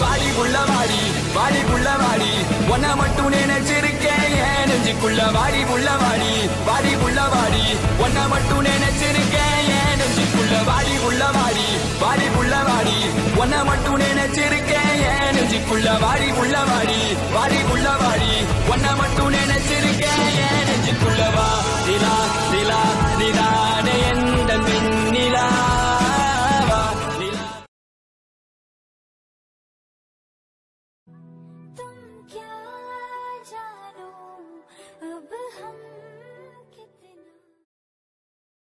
வாடி உள்ள வாடி வாடி உள்ள வாடி ஒன்ன மட்டும் நினைச்சிருக்கேன் ஏன் நெஞ்சுக்குள்ள வாடி உள்ள வாடி வாடி உள்ள வாடி ஒன்ன மட்டும் நினைச்சிருக்கேன் ஏன் நெஞ்சுக்குள்ள வாடி உள்ள வாடி வாடி உள்ள வாடி ஒன்ன மட்டும் நினைச்சிருக்கேன் ஏன் நெஞ்சுக்குள்ள வாடி உள்ள வாடி வாடி உள்ள வாடி ஒன்ன மட்டும் நினைச்சிருக்கேன் ஏன் நெஞ்சுக்குள்ள வா. நிலா நிலா நிலா.